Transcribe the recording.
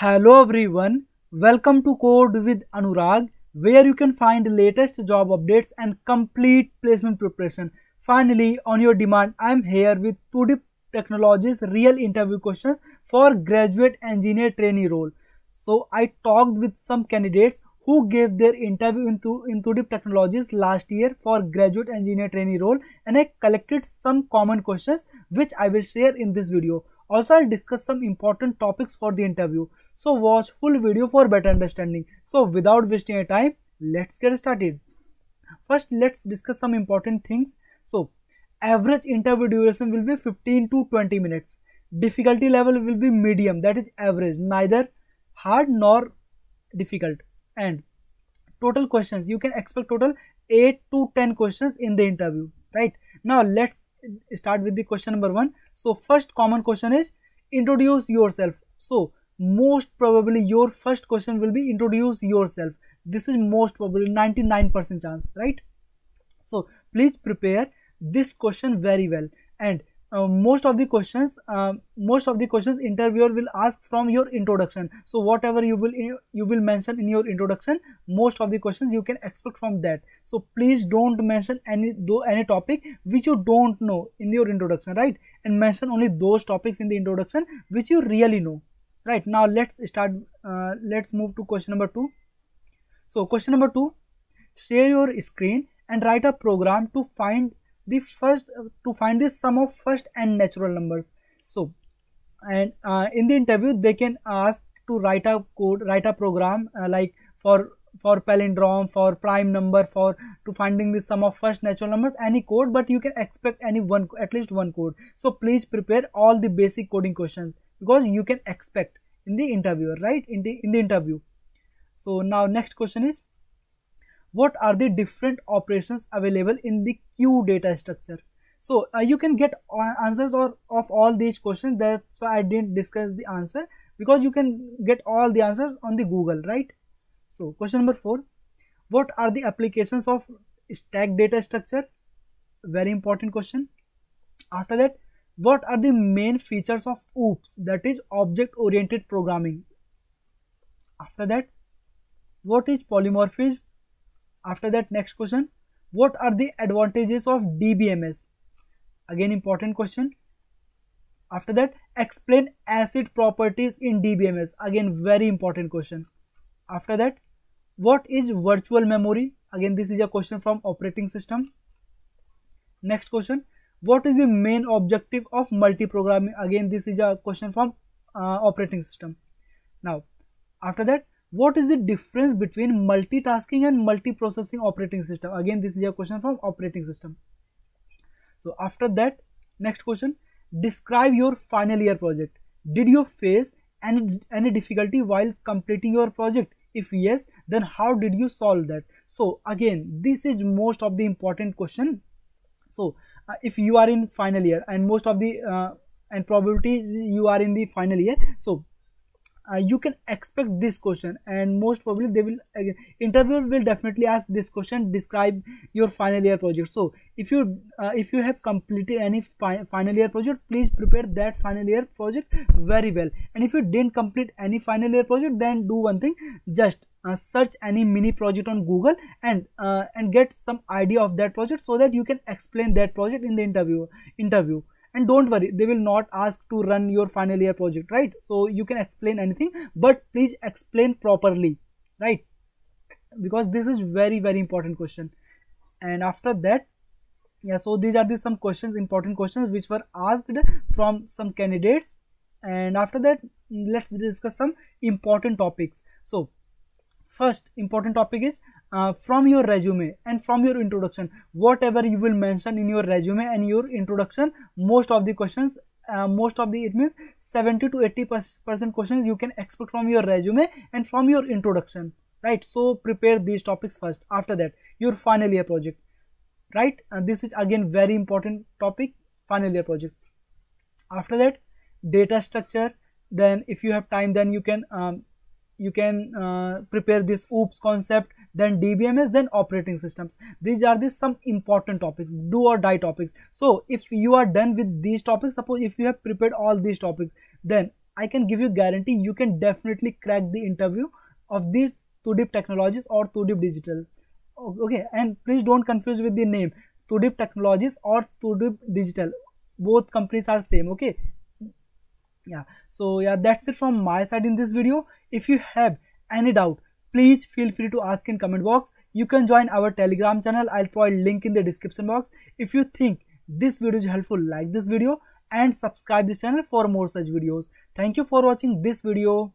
Hello everyone, welcome to Code with Anurag, where you can find the latest job updates and complete placement preparation. Finally, on your demand, I am here with Tudip Technologies real interview questions for graduate engineer trainee role. So I talked with some candidates who gave their interview into Tudip Technologies last year for graduate engineer trainee role and I collected some common questions which I will share in this video. Also, I'll discuss some important topics for the interview. So watch full video for better understanding. So without wasting your time, let's get started. First, let's discuss some important things. So average interview duration will be 15 to 20 minutes. Difficulty level will be medium, that is average, neither hard nor difficult. And total questions, you can expect total 8 to 10 questions in the interview, right? Now let's start with the question number one so first common question is introduce yourself so most probably your first question will be introduce yourself. This is most probably 99% chance right? So please prepare this question very well. And uh, most of the questions uh, most of the questions interviewer will ask from your introduction. So whatever you will you will mention in your introduction most of the questions you can expect from that. So please don't mention any do any topic which you don't know in your introduction right? And mention only those topics in the introduction which you really know right now let's start uh, let's move to question number two. So question number two share your screen and write a program to find the first to find the sum of first and natural numbers. So and uh, in the interview they can ask to write a code write a program uh, like for for palindrome for prime number for to finding the sum of first natural numbers any code but you can expect any one at least one code. So please prepare all the basic coding questions because you can expect in the interview right? In the in the interview. So now next question is what are the different operations available in the queue data structure? So uh, you can get answers or of all these questions. That's why i didn't discuss the answer. Because you can get all the answers on the google right? So question number four. What are the applications of stack data structure? Very important question. After that what are the main features of oops? That is object oriented programming. After that what is polymorphism? After that next question. What are the advantages of dbms again important question. After that explain acid properties in dbms again very important question. After that what is virtual memory? Again this is a question from operating system. Next question what is the main objective of multi-programming? Again this is a question from uh, operating system. Now after that what is the difference between multitasking and multiprocessing operating system? Again this is a question from operating system. So after that next question. Describe your final year project. Did you face any any difficulty while completing your project? If yes then how did you solve that? So again this is most of the important question. So if you are in final year and most of the uh, and probability you are in the final year. So uh, you can expect this question and most probably they will uh, interviewer will definitely ask this question describe your final year project. So if you uh, if you have completed any fi final year project please prepare that final year project very well. And if you didn't complete any final year project then do one thing just uh, search any mini project on google and uh, and get some idea of that project so that you can explain that project in the interview interview. And don't worry they will not ask to run your final year project right? So you can explain anything but please explain properly right? Because this is very very important question. And after that yeah so these are the some questions important questions which were asked from some candidates. And after that let's discuss some important topics. So first important topic is uh, from your resume and from your introduction whatever you will mention in your resume and your introduction most of the questions uh, most of the it means 70 to 80 percent questions you can expect from your resume and from your introduction right? So prepare these topics first. After that your final year project right? And this is again very important topic final year project. After that data structure then if you have time then you can um, you can uh, prepare this oops concept then dbms then operating systems these are the some important topics do or die topics so if you are done with these topics suppose if you have prepared all these topics then I can give you guarantee you can definitely crack the interview of the Tudip Technologies or Tudip Digital. Okay, and please don't confuse with the name Tudip Technologies or Tudip Digital. Both companies are same. Okay. Yeah. So yeah, that's it from my side in this video. If you have any doubt, please feel free to ask in comment box. You can join our telegram channel. I'll provide link in the description box. If you think this video is helpful, like this video and subscribe this channel for more such videos. Thank you for watching this video.